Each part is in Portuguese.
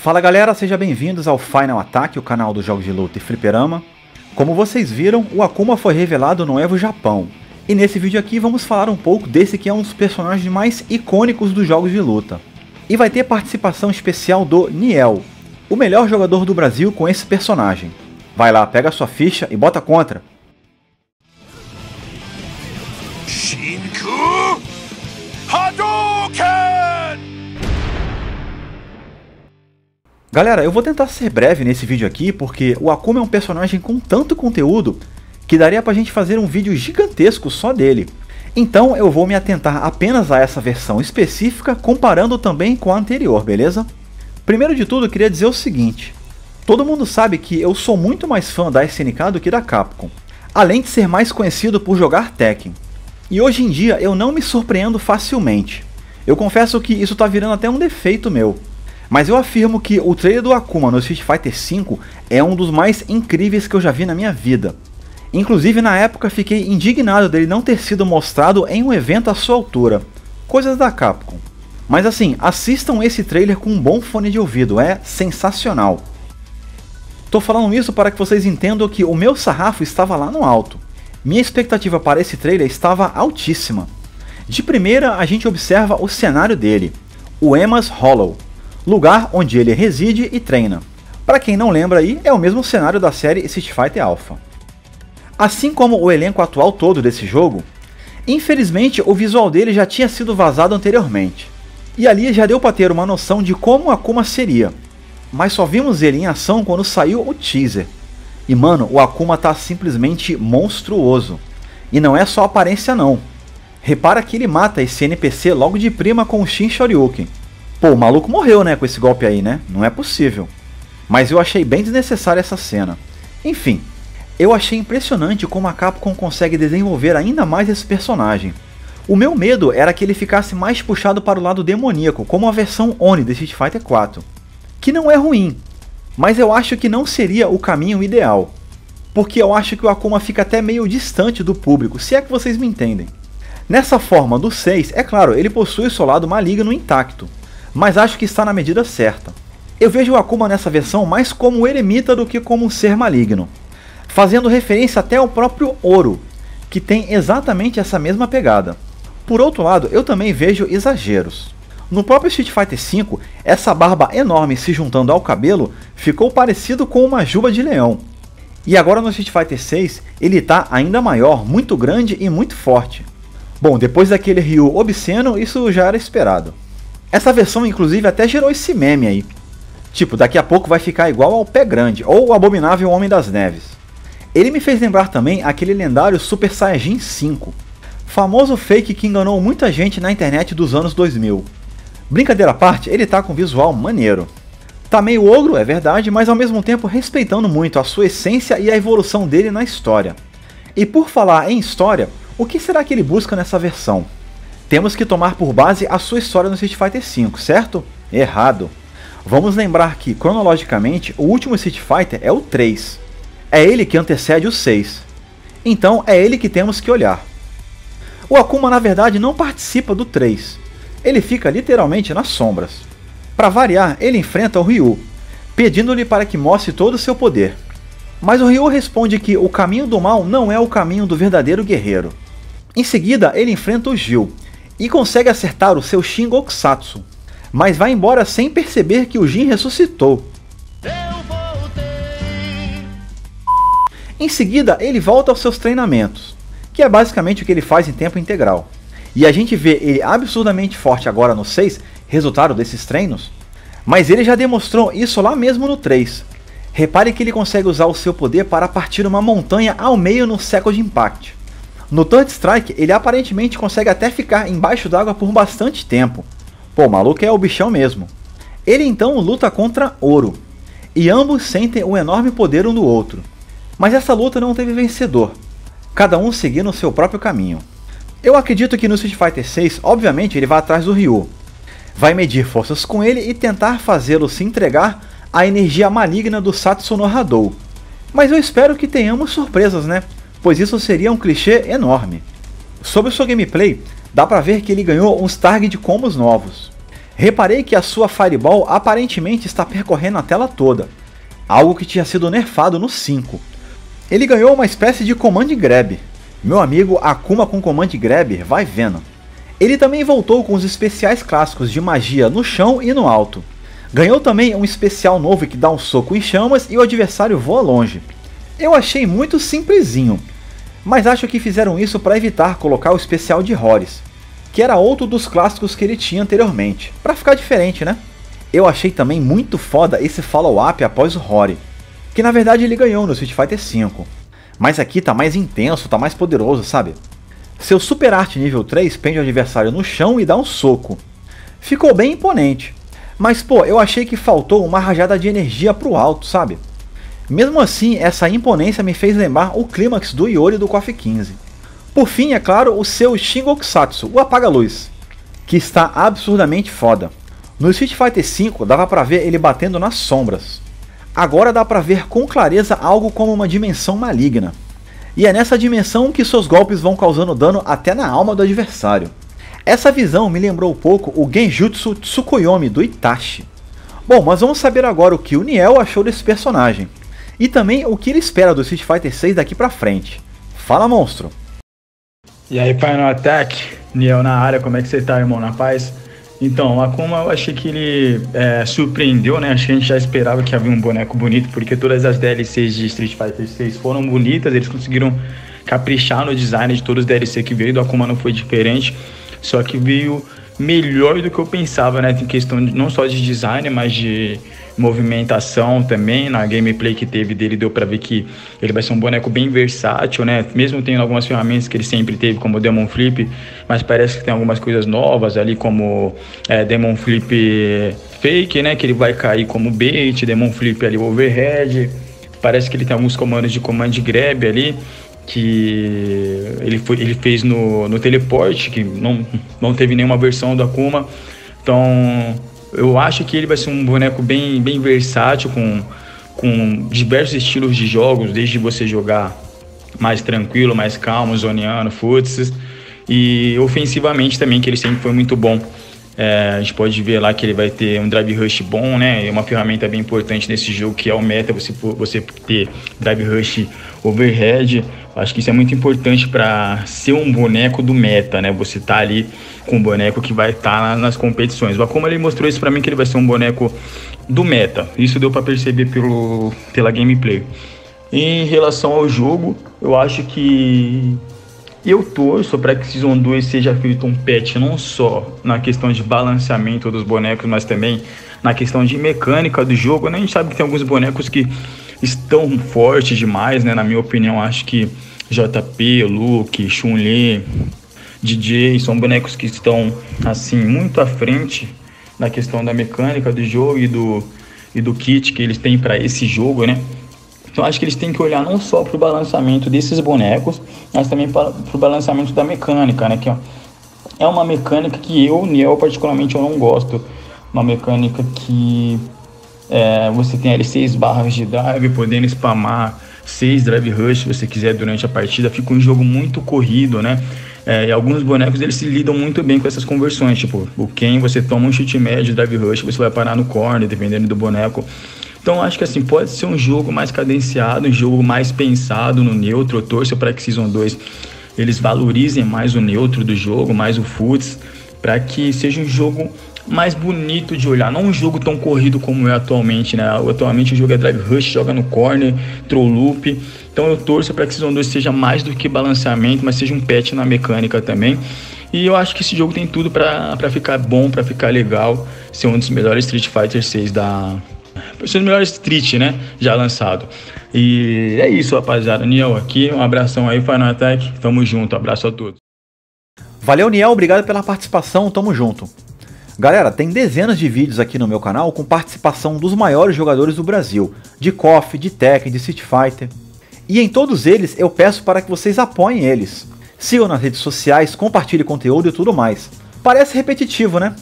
Fala galera, sejam bem-vindos ao Final Attack, o canal dos jogos de luta e fliperama. Como vocês viram, o Akuma foi revelado no Evo Japão. E nesse vídeo aqui vamos falar um pouco desse que é um dos personagens mais icônicos dos jogos de luta. E vai ter participação especial do Niel, o melhor jogador do Brasil com esse personagem. Vai lá, pega sua ficha e bota contra. Shinku Hadouken! Galera, eu vou tentar ser breve nesse vídeo aqui, porque o Akuma é um personagem com tanto conteúdo que daria pra gente fazer um vídeo gigantesco só dele. Então eu vou me atentar apenas a essa versão específica, comparando também com a anterior, beleza? Primeiro de tudo, eu queria dizer o seguinte. Todo mundo sabe que eu sou muito mais fã da SNK do que da Capcom, além de ser mais conhecido por jogar Tekken. E hoje em dia eu não me surpreendo facilmente. Eu confesso que isso tá virando até um defeito meu. Mas eu afirmo que o trailer do Akuma no Street Fighter V é um dos mais incríveis que eu já vi na minha vida. Inclusive na época fiquei indignado dele não ter sido mostrado em um evento à sua altura. Coisas da Capcom. Mas assim, assistam esse trailer com um bom fone de ouvido, é sensacional. Tô falando isso para que vocês entendam que o meu sarrafo estava lá no alto. Minha expectativa para esse trailer estava altíssima. De primeira, a gente observa o cenário dele, o Emas Hollow, lugar onde ele reside e treina. Para quem não lembra aí, é o mesmo cenário da série Street Fighter Alpha. Assim como o elenco atual todo desse jogo, infelizmente o visual dele já tinha sido vazado anteriormente. E ali já deu para ter uma noção de como Akuma seria. Mas só vimos ele em ação quando saiu o teaser. E mano, o Akuma tá simplesmente monstruoso. E não é só aparência não. Repara que ele mata esse NPC logo de prima com o Shin Shoryuken. Pô, o maluco morreu, né, com esse golpe aí, né? Não é possível. Mas eu achei bem desnecessária essa cena. Enfim, eu achei impressionante como a Capcom consegue desenvolver ainda mais esse personagem. O meu medo era que ele ficasse mais puxado para o lado demoníaco, como a versão Oni de Street Fighter 4. Que não é ruim, mas eu acho que não seria o caminho ideal. Porque eu acho que o Akuma fica até meio distante do público, se é que vocês me entendem. Nessa forma do 6, é claro, ele possui o seu lado maligno intacto, mas acho que está na medida certa. Eu vejo o Akuma nessa versão mais como eremita do que como um ser maligno, fazendo referência até ao próprio Ouro, que tem exatamente essa mesma pegada. Por outro lado, eu também vejo exageros. No próprio Street Fighter V, essa barba enorme se juntando ao cabelo ficou parecido com uma juba de leão. E agora no Street Fighter VI, ele está ainda maior, muito grande e muito forte. Bom, depois daquele Ryu obsceno, isso já era esperado. Essa versão, inclusive, até gerou esse meme aí. Tipo, daqui a pouco vai ficar igual ao Pé Grande, ou o Abominável Homem das Neves. Ele me fez lembrar também aquele lendário Super Saiyajin 5. Famoso fake que enganou muita gente na internet dos anos 2000. Brincadeira à parte, ele tá com visual maneiro. Tá meio ogro, é verdade, mas ao mesmo tempo respeitando muito a sua essência e a evolução dele na história. E por falar em história, o que será que ele busca nessa versão? Temos que tomar por base a sua história no Street Fighter V, certo? Errado. Vamos lembrar que, cronologicamente, o último Street Fighter é o 3. É ele que antecede o 6. Então é ele que temos que olhar. O Akuma na verdade não participa do 3. Ele fica literalmente nas sombras. Para variar, ele enfrenta o Ryu, pedindo-lhe para que mostre todo o seu poder. Mas o Ryu responde que o caminho do mal não é o caminho do verdadeiro guerreiro. Em seguida, ele enfrenta o Gil, e consegue acertar o seu Shin Gokusatsu, mas vai embora sem perceber que o Jin ressuscitou. Em seguida, ele volta aos seus treinamentos, que é basicamente o que ele faz em tempo integral. E a gente vê ele absurdamente forte agora no 6, resultado desses treinos, mas ele já demonstrou isso lá mesmo no 3. Repare que ele consegue usar o seu poder para partir uma montanha ao meio no Second Impact. No Third Strike, ele aparentemente consegue até ficar embaixo d'água por bastante tempo. Pô, o maluco é o bichão mesmo. Ele então luta contra Ouro, e ambos sentem o enorme poder um do outro. Mas essa luta não teve vencedor, cada um seguindo seu próprio caminho. Eu acredito que no Street Fighter 6, obviamente, ele vai atrás do Ryu. Vai medir forças com ele e tentar fazê-lo se entregar à energia maligna do Satsuno Hadou. Mas eu espero que tenhamos surpresas, né? Pois isso seria um clichê enorme. Sobre seu gameplay, dá pra ver que ele ganhou uns target combos novos. Reparei que a sua Fireball aparentemente está percorrendo a tela toda, algo que tinha sido nerfado no 5. Ele ganhou uma espécie de Command Grab. Meu amigo Akuma com Command Grab, vai vendo. Ele também voltou com os especiais clássicos de magia no chão e no alto. Ganhou também um especial novo que dá um soco em chamas e o adversário voa longe. Eu achei muito simplesinho, mas acho que fizeram isso para evitar colocar o especial de Horus, que era outro dos clássicos que ele tinha anteriormente, para ficar diferente, né? Eu achei também muito foda esse follow-up após o Rory, que na verdade ele ganhou no Street Fighter V. Mas aqui tá mais intenso, tá mais poderoso, sabe? Seu Super Art nível 3 prende o adversário no chão e dá um soco. Ficou bem imponente. Mas pô, eu achei que faltou uma rajada de energia pro alto, sabe? Mesmo assim, essa imponência me fez lembrar o clímax do Iori do KOF 15. Por fim, é claro, o seu Shingokusatsu, o apaga-luz, que está absurdamente foda. No Street Fighter V dava pra ver ele batendo nas sombras. Agora dá pra ver com clareza algo como uma dimensão maligna. E é nessa dimensão que seus golpes vão causando dano até na alma do adversário. Essa visão me lembrou um pouco o Genjutsu Tsukuyomi do Itachi. Bom, mas vamos saber agora o que o Niel achou desse personagem. E também o que ele espera do Street Fighter 6 daqui pra frente. Fala, monstro! E aí, pai no Attack, Niel na área, como é que você tá, irmão? Na paz? Então, o Akuma eu achei que ele é, surpreendeu, né? Acho que a gente já esperava que havia um boneco bonito, porque todas as DLCs de Street Fighter 6 foram bonitas, eles conseguiram caprichar no design de todos os DLC que veio, do Akuma não foi diferente, só que veio melhor do que eu pensava, né? Em questão de, não só de design, mas de movimentação também. Na gameplay que teve dele, deu para ver que ele vai ser um boneco bem versátil, né? Mesmo tendo algumas ferramentas que ele sempre teve, como o Demon Flip, mas parece que tem algumas coisas novas ali, como é, Demon Flip Fake, né? Que ele vai cair como bait, Demon Flip ali overhead. Parece que ele tem alguns comandos de command grab ali que ele, foi, ele fez no, no teleporte, que não, não teve nenhuma versão do Akuma. Então, eu acho que ele vai ser um boneco bem, bem versátil, com, com diversos estilos de jogos, desde você jogar mais tranquilo, mais calmo, zoneando, futsal, e ofensivamente também, que ele sempre foi muito bom. É, a gente pode ver lá que ele vai ter um drive rush bom, né? É uma ferramenta bem importante nesse jogo que é o meta, você, você ter drive rush overhead. Acho que isso é muito importante para ser um boneco do meta, né? Você tá ali com um boneco que vai estar tá nas competições. O Akuma ele mostrou isso para mim que ele vai ser um boneco do meta. Isso deu para perceber pelo, pela gameplay. Em relação ao jogo, eu acho que eu torço para que Season 2 seja feito um patch não só na questão de balanceamento dos bonecos, mas também na questão de mecânica do jogo. Né? A gente sabe que tem alguns bonecos que estão fortes demais, né? Na minha opinião, acho que JP, Luke, Chun-Li, DJ são bonecos que estão assim muito à frente na questão da mecânica do jogo e do, e do kit que eles têm para esse jogo, né? Então acho que eles têm que olhar não só para o balançamento desses bonecos, mas também para o balançamento da mecânica, né? Que é uma mecânica que eu, Niel, particularmente eu não gosto. Uma mecânica que é, você tem ali seis barras de drive, podendo spamar seis drive rush se você quiser durante a partida. Fica um jogo muito corrido, né? É, e alguns bonecos eles se lidam muito bem com essas conversões. Tipo, o Ken você toma um chute médio, drive rush, você vai parar no corner, dependendo do boneco. Então acho que assim, pode ser um jogo mais cadenciado, um jogo mais pensado no neutro. Eu torço para que Season 2 eles valorizem mais o neutro do jogo, mais o futs, para que seja um jogo mais bonito de olhar, não um jogo tão corrido como é atualmente, né? Atualmente o jogo é drive rush, joga no corner, throw loop. Então eu torço para que Season 2 seja mais do que balanceamento, mas seja um patch na mecânica também. E eu acho que esse jogo tem tudo para ficar bom, para ficar legal, ser um dos melhores Street Fighter 6 da ser dos melhores Street, né, já lançado. E é isso, rapaziada. Niel aqui, um abração aí, Final Attack. Tamo junto, abraço a todos. Valeu, Niel, obrigado pela participação, tamo junto. Galera, tem dezenas de vídeos aqui no meu canal com participação dos maiores jogadores do Brasil, de KOF, de Tekken, de Street Fighter. E em todos eles eu peço para que vocês apoiem eles. Sigam nas redes sociais, compartilhem conteúdo e tudo mais. Parece repetitivo, né?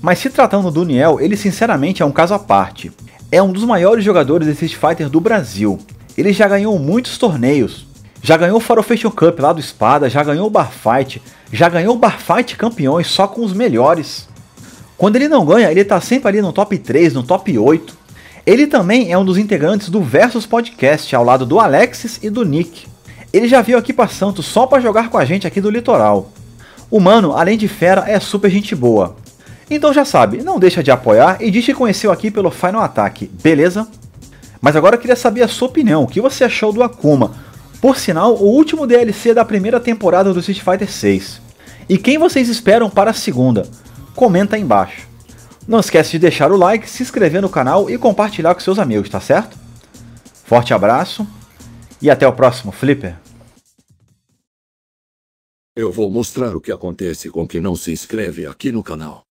Mas se tratando do Niel, ele sinceramente é um caso à parte. É um dos maiores jogadores de Street Fighter do Brasil. Ele já ganhou muitos torneios. Já ganhou o Farofation Cup lá do Espada, já ganhou o Bar Fight, já ganhou o Bar Fight campeões só com os melhores. Quando ele não ganha, ele tá sempre ali no top 3, no top 8. Ele também é um dos integrantes do Versus Podcast, ao lado do Alexis e do Nick. Ele já veio aqui para Santos só para jogar com a gente aqui do litoral. O mano, além de fera, é super gente boa. Então já sabe, não deixa de apoiar e diz que conheceu aqui pelo Final Attack, beleza? Mas agora eu queria saber a sua opinião, o que você achou do Akuma? Por sinal, o último DLC da primeira temporada do Street Fighter 6. E quem vocês esperam para a segunda? Comenta aí embaixo. Não esquece de deixar o like, se inscrever no canal e compartilhar com seus amigos, tá certo? Forte abraço e até o próximo Flipper. Eu vou mostrar o que acontece com quem não se inscreve aqui no canal.